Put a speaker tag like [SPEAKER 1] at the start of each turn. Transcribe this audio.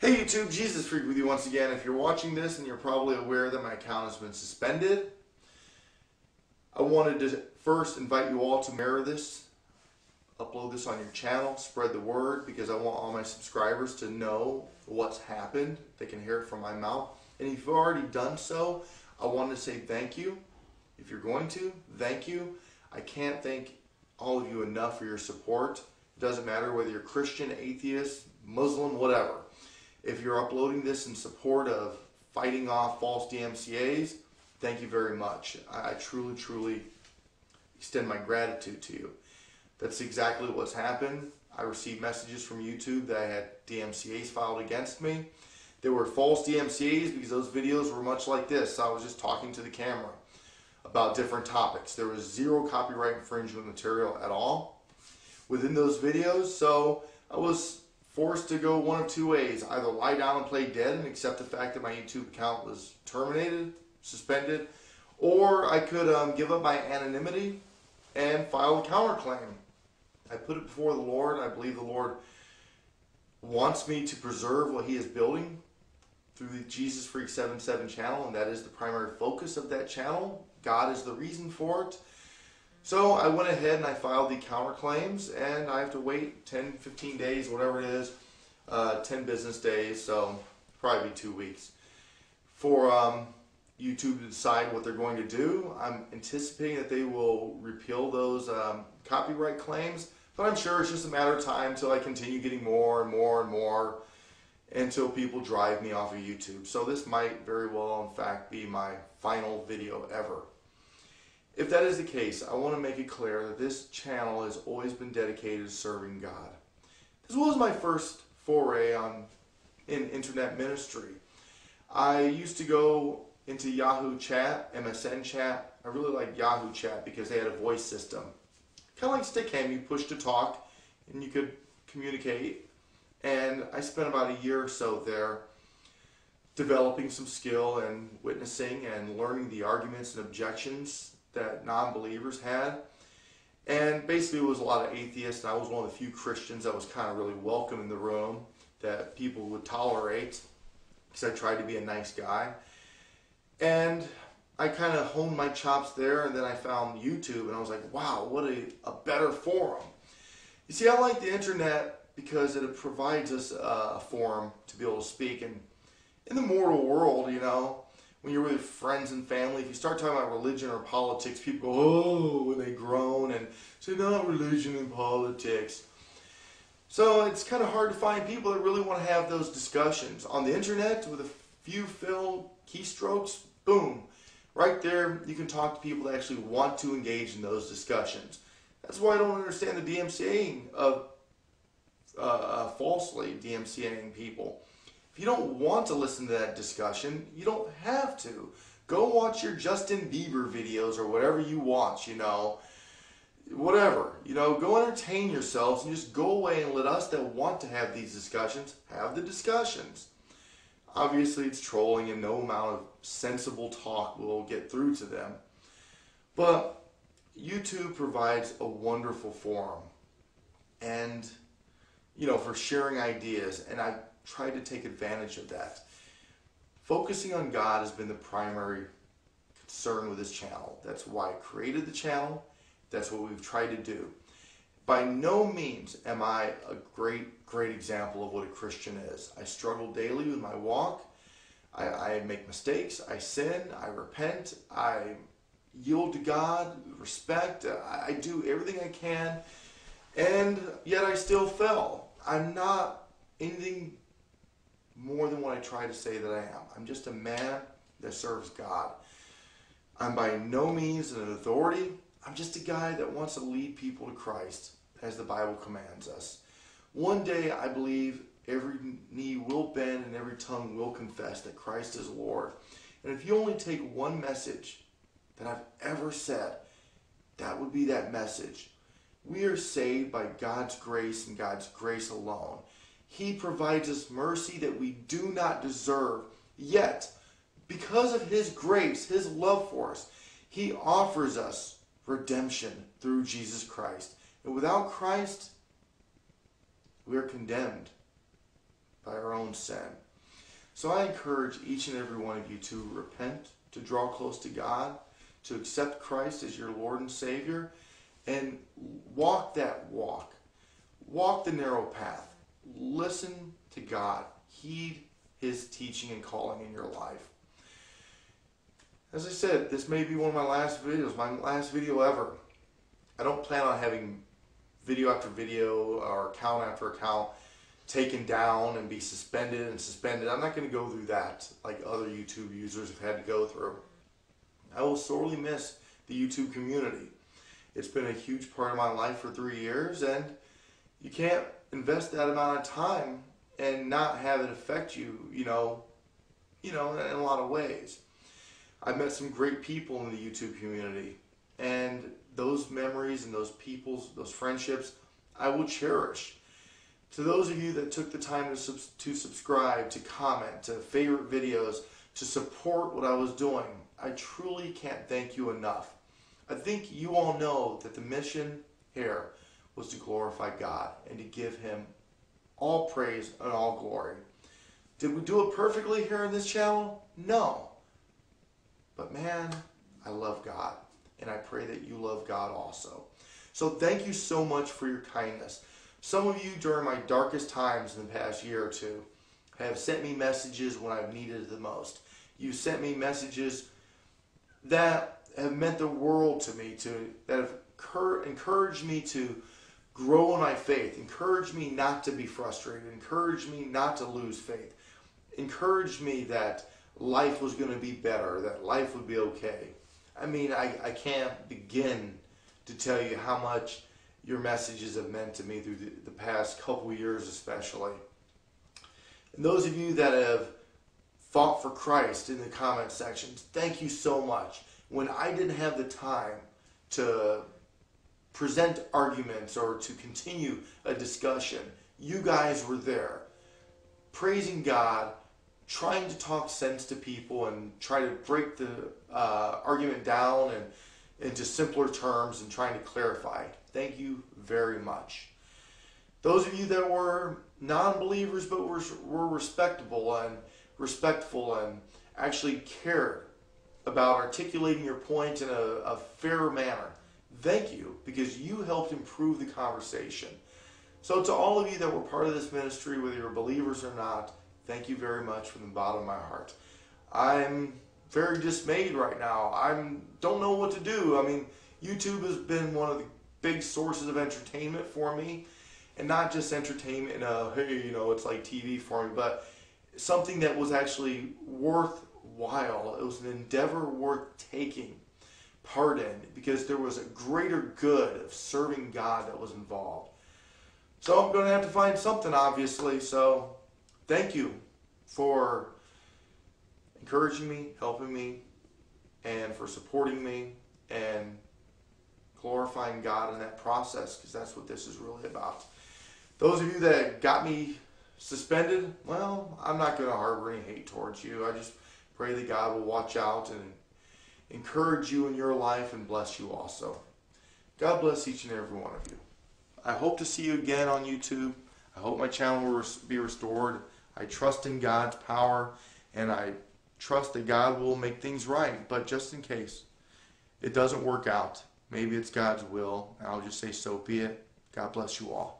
[SPEAKER 1] Hey YouTube, Jesus Freak with you once again. If you're watching this and you're probably aware that my account has been suspended, I wanted to first invite you all to mirror this, upload this on your channel, spread the word because I want all my subscribers to know what's happened. They can hear it from my mouth. And if you've already done so, I want to say thank you. If you're going to, thank you. I can't thank all of you enough for your support. It doesn't matter whether you're Christian, atheist, Muslim, whatever. If you're uploading this in support of fighting off false DMCAs, thank you very much. I truly, truly extend my gratitude to you. That's exactly what's happened. I received messages from YouTube that I had DMCAs filed against me. They were false DMCAs because those videos were much like this. I was just talking to the camera about different topics. There was zero copyright infringement material at all within those videos. So I was forced to go one of two ways. Either lie down and play dead and accept the fact that my YouTube account was terminated, suspended, or I could um, give up my anonymity and file a counterclaim. I put it before the Lord. I believe the Lord wants me to preserve what He is building through the Jesus Freak 77 channel, and that is the primary focus of that channel. God is the reason for it. So I went ahead and I filed the counterclaims, and I have to wait 10, 15 days, whatever it is, uh, 10 business days, so probably two weeks, for um, YouTube to decide what they're going to do. I'm anticipating that they will repeal those um, copyright claims, but I'm sure it's just a matter of time until I continue getting more and more and more until people drive me off of YouTube. So this might very well, in fact, be my final video ever. If that is the case, I want to make it clear that this channel has always been dedicated to serving God. This was my first foray on in internet ministry. I used to go into Yahoo Chat, MSN Chat. I really liked Yahoo Chat because they had a voice system. Kind of like Stickam, you push to talk and you could communicate. And I spent about a year or so there developing some skill and witnessing and learning the arguments and objections that non-believers had. And basically it was a lot of atheists, and I was one of the few Christians that was kind of really welcome in the room that people would tolerate because I tried to be a nice guy. And I kind of honed my chops there, and then I found YouTube, and I was like, wow, what a, a better forum. You see, I like the internet because it provides us a, a forum to be able to speak. And in the mortal world, you know, when you're with friends and family, if you start talking about religion or politics, people go, oh, and they groan and say, not religion and politics. So it's kind of hard to find people that really want to have those discussions. On the internet, with a few fill keystrokes, boom, right there, you can talk to people that actually want to engage in those discussions. That's why I don't understand the DMCAing of uh, uh, falsely DMCAing people. You don't want to listen to that discussion, you don't have to. Go watch your Justin Bieber videos or whatever you watch, you know. Whatever. You know, go entertain yourselves and just go away and let us that want to have these discussions have the discussions. Obviously, it's trolling and no amount of sensible talk will get through to them. But YouTube provides a wonderful forum and, you know, for sharing ideas. And I tried to take advantage of that. Focusing on God has been the primary concern with this channel. That's why I created the channel. That's what we've tried to do. By no means am I a great, great example of what a Christian is. I struggle daily with my walk. I, I make mistakes. I sin. I repent. I yield to God, respect. I, I do everything I can. And yet I still fell. I'm not anything more than what I try to say that I am. I'm just a man that serves God. I'm by no means an authority. I'm just a guy that wants to lead people to Christ as the Bible commands us. One day, I believe every knee will bend and every tongue will confess that Christ is Lord. And if you only take one message that I've ever said, that would be that message. We are saved by God's grace and God's grace alone. He provides us mercy that we do not deserve. Yet, because of His grace, His love for us, He offers us redemption through Jesus Christ. And without Christ, we are condemned by our own sin. So I encourage each and every one of you to repent, to draw close to God, to accept Christ as your Lord and Savior, and walk that walk. Walk the narrow path. Listen to God. Heed His teaching and calling in your life. As I said, this may be one of my last videos, my last video ever. I don't plan on having video after video or account after account taken down and be suspended and suspended. I'm not going to go through that like other YouTube users have had to go through. I will sorely miss the YouTube community. It's been a huge part of my life for three years, and you can't invest that amount of time and not have it affect you, you know, you know, in a lot of ways. I've met some great people in the YouTube community, and those memories and those people's, those friendships, I will cherish. To those of you that took the time to, sub- to subscribe, to comment, to favorite videos, to support what I was doing, I truly can't thank you enough. I think you all know that the mission here was to glorify God and to give Him all praise and all glory. Did we do it perfectly here in this channel? No. But man, I love God, and I pray that you love God also. So thank you so much for your kindness. Some of you during my darkest times in the past year or two have sent me messages when I've needed it the most. You sent me messages that have meant the world to me, to that have encouraged me to grow in my faith, Encourage me not to be frustrated, Encourage me not to lose faith, Encourage me that life was going to be better, that life would be okay. I mean, I, I can't begin to tell you how much your messages have meant to me through the, the past couple years, especially. And those of you that have fought for Christ in the comment sections, thank you so much. When I didn't have the time to present arguments or to continue a discussion, you guys were there, praising God, trying to talk sense to people and try to break the uh, argument down and into simpler terms and trying to clarify. Thank you very much. Those of you that were non-believers but were, were respectable and respectful and actually cared about articulating your point in a, a fair manner, thank you because you helped improve the conversation. So to all of you that were part of this ministry, whether you're believers or not, thank you very much from the bottom of my heart. I'm very dismayed right now. I don't know what to do. I mean, YouTube has been one of the big sources of entertainment for me, and not just entertainment in a hey, you know, it's like TV for me, but something that was actually worthwhile. It was an endeavor worth taking part in because there was a greater good of serving God that was involved. So I'm going to have to find something, obviously. So thank you for encouraging me, helping me, and for supporting me and glorifying God in that process because that's what this is really about. Those of you that got me suspended, well, I'm not going to harbor any hate towards you. I just pray that God will watch out and encourage you in your life and bless you also. God bless each and every one of you. I hope to see you again on YouTube. I hope my channel will be restored. I trust in God's power and I trust that God will make things right. But just in case it doesn't work out, maybe it's God's will. I'll just say, so be it. God bless you all.